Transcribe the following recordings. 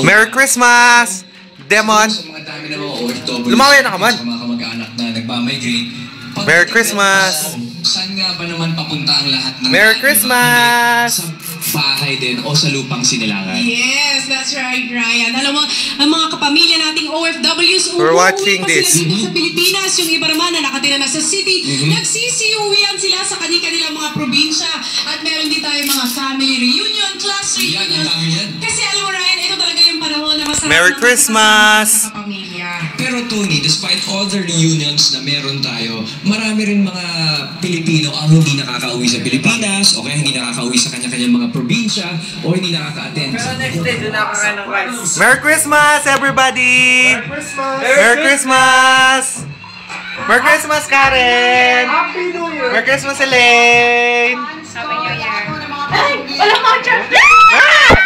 Merry Christmas! Demon! Lumawi na ka man. Merry Christmas! Saan nga ba naman papunta ang lahat ng Merry Christmas! Sa bahay din o sa lupang sinilangan. Yes, that's right, Ryan. Alam mo, ang mga kapamilya nating OFWs, We're watching pa this. sila dito sa Pilipinas. Yung iba naman na nakatira na sa city, Mm-hmm. nagsisiuwian sila sa kani-kanilang mga probinsya. At meron din tayo mga family reunion, class Yan, reunion. ang dami yan. Kasi alam mo, Ryan, ito talaga yung panahon na masarap Merry Christmas! Pero Tony, despite all the reunions na meron tayo, marami rin mga Pilipino ang hindi nakakauwi sa Pilipinas o kaya hindi nakakauwi sa kanya-kanyang mga probinsya o hindi nakaka-attend. Pero next day, doon ako ng rice. Merry Christmas, everybody! Merry Christmas! Merry Christmas! Merry Christmas, Karen! Happy New Year! Merry Christmas, Elaine! Wala mga church!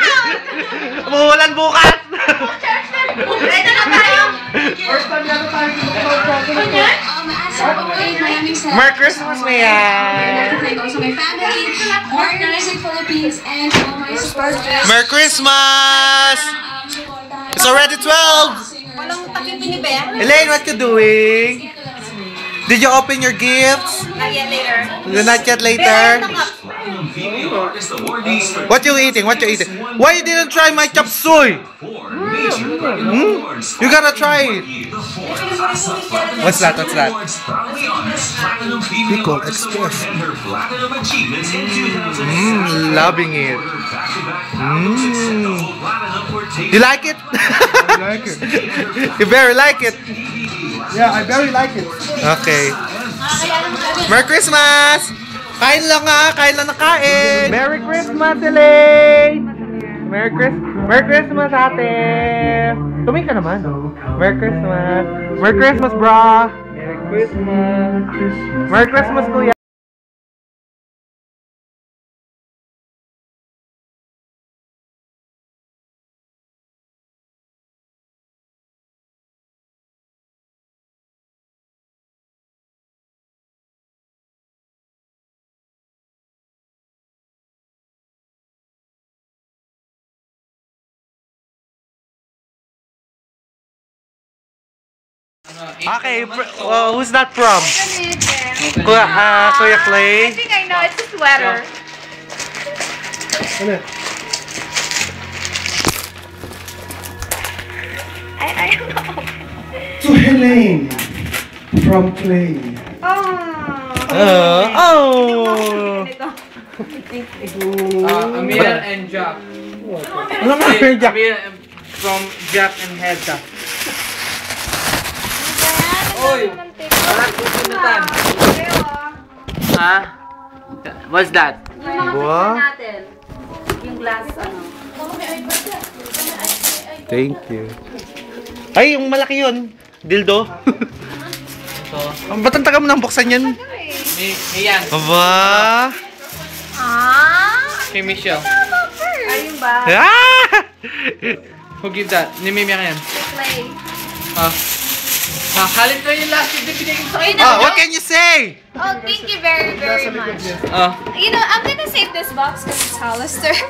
Umuulan bukas! Ready na tayo! First time yata tayo pumunta Ganyan? As always, maraming salamat. Merry Christmas, Mayan! Thank also my family, partners in Philippines, and all my supporters. Merry Christmas! It's already 12! Walang takipin ni Ben? Elaine, what you doing? Did you open your gifts? Not yet later. Not yet later? What you eating? What you eating? Why you didn't try my chop suey? Hmm? You gotta try it. What's that? What's that? Pickle Express. Mmm, loving it. Mmm. You like it? I like it. you very like it. Yeah, I very like it. Okay. Merry Christmas! Kain lang nga, kain lang na kain. Merry Christmas, Elaine! Merry Christmas, Merry Christmas, ate! Tuming ka naman. Merry Christmas. Merry Christmas, bro! Merry Christmas. Merry Christmas, kuya! Okay, uh, who's that from? Kuya, uh, Kuya I think I know. It's a sweater. Ano? I, I don't know. To Helene from Clay. Oh. Uh, oh! Ganito. Uh, Amir and Jack. Ano nga yun, Jack? Amir from Jack and Hedda. Oy! Walang pupunatan. Ha? What's that? Natin. Yung glass, ano. Thank you. Ay, yung malaki yun. Dildo. Ito. Ang ba't ang taga mo nang buksan yan? May, may yan. Aba! Ah! Kay Michelle. Ayun ba? Ah! Who give that? Ni Mimi yan. Clay. Ah. Ah, halit ko yung last yung binigay ko sa akin. Oh, what can you say? Oh, thank you very, very much. Ah. You know, I'm gonna save this box because it's Hollister.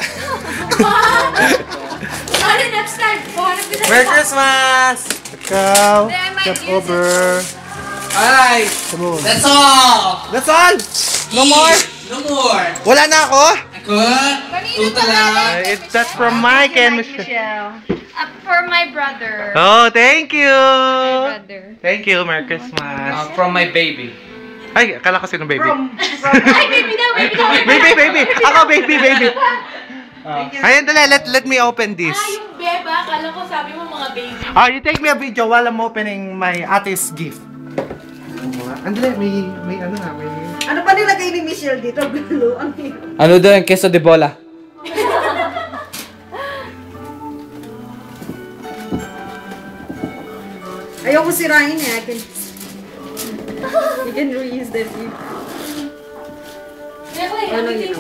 Sorry, next time. Buhanap ko Merry. Christmas! Ikaw, Then step over. Alright. Come on. That's all. That's all! No more? No more. Wala na ako? Kanino Tuta lang. Uh, it, that's from Mike and Michelle. Uh, for my brother. Oh, thank you! My brother. Thank you, Merry Christmas. Ah, from my baby. Ay, akala ko sino baby. Ay, baby daw, baby daw. Baby, baby! Ako, baby, baby! Ayan, dali, let, let me open this. Ah, yung beba, kala ko sabi mo mga baby. Oh, you take me a video while I'm opening my ate's gift. Andali, may, may ano nga, may... Ano nilagay ni Michelle dito? Gulo. Ang Ano doon? Queso de bola. Ayoko sirahin eh. I can... You can reuse that. Ano yun?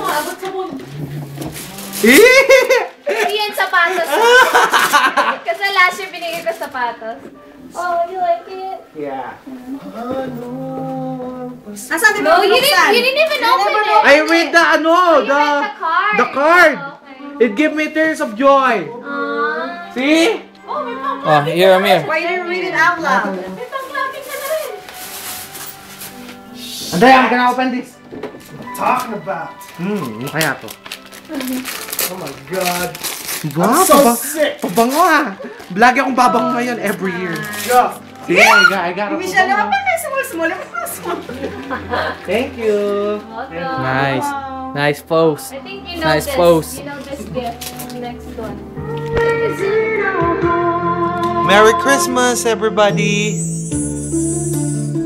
Hindi yan sapatos. Kasi last year binigay ko sapatos. Oh, you like it? yeah. Nasaan di No, ba? you didn't, you didn't even open it. I read the ano, Oh, you the... the card. the card. Okay. It gave me tears of joy. Aww. See? Oh, may pang Oh, here, I'm here. Why you didn't read it out loud? May pang-clapping ka na rin. Andre, I'm gonna open this. Talking about. Hmm, kaya to? Oh my god. Wow, so pabang- sick. Pabango ah. Lagi akong babango ngayon every year. Yeah. Sige, I got, I got a Michelle, pabango. naman pa small, small, small. Thank you. Welcome. Nice. Nice pose. I think you know Nice this. pose. You know this gift. Next one. Merry Christmas, everybody.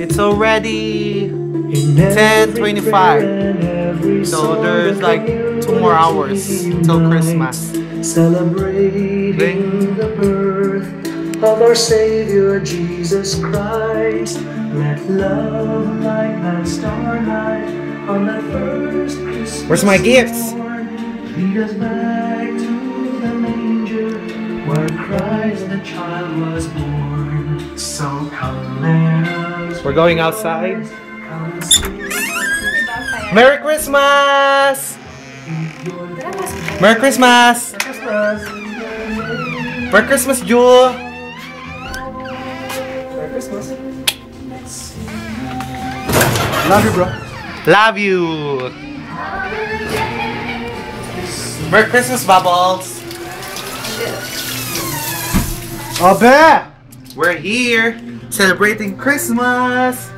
It's already 10:25. So there's like two more hours till Christmas. Celebrating the birth of our Savior Jesus Christ. Let love like that starlight on that first Christmas. Where's my gifts? Lead us back to the manger where Christ the child was born. So come let We're going outside. Merry Christmas! Merry Christmas! Christmas. Merry Christmas, Jewel! Merry Christmas. Love you, bro. Love you! Merry Christmas, Bubbles! Abe! We're here celebrating Christmas!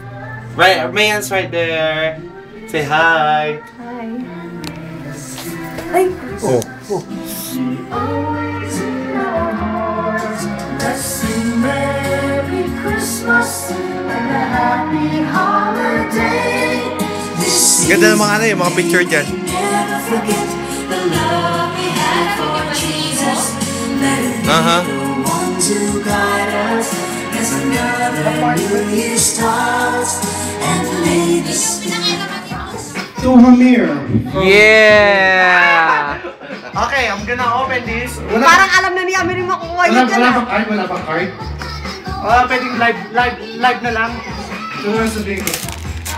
Right, Mayan's right there. Say hi. Hi. Oh. oh. always Christmas and a Happy Holiday. This Ganda ng mga ano yung mga picture dyan. be Uh-huh. to may Hamir. Yeah! Okay, I'm gonna open this. Wala, Parang alam na ni Amir yung makukuha wala, niya dyan. wala ah. bang card? Wala bang card? Ah, pwedeng live, live, live na lang. Na sabihin ko.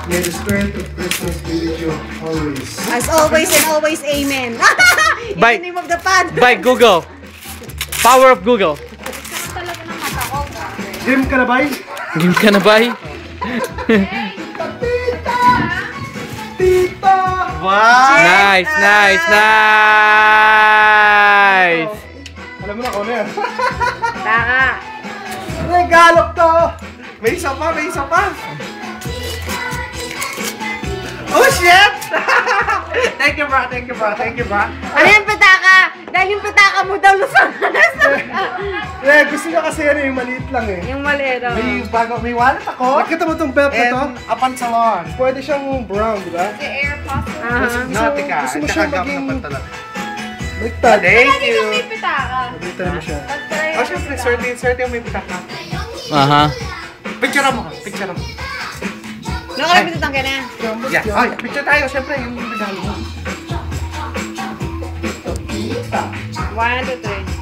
May the spirit of Christmas be with you always. As always and always, amen. In Bye. the name of the Father. By Google. Power of Google. Game ka na ba? Game ka na ba? Wow! Nice, nice, nice! Alam mo na yan. Taka. Regalo to! May isa pa, may isa pa! Oh shit! thank you bro, thank you bro, thank you bro. Ano yung pitaka? Dahil yung pitaka mo daw lusang Eh, gusto niya kasi ano yung maliit lang eh. Yung mali daw. May bago, may wallet ako. Nakita mo tong belt na to? And a pantalon. Pwede siyang brown, di ba? The air possible. Aha. No, teka, gusto mo siyang maging- pantalon. Baliktad. Thank you! May pitaka. Nakita mo siya. Oh, syempre, certain, certain may pitaka. Aha. Picture mo, picture mo. Nakalimutan ka na. Yeah, ay, picture tayo, syempre, yung regalo mo. One, two, three.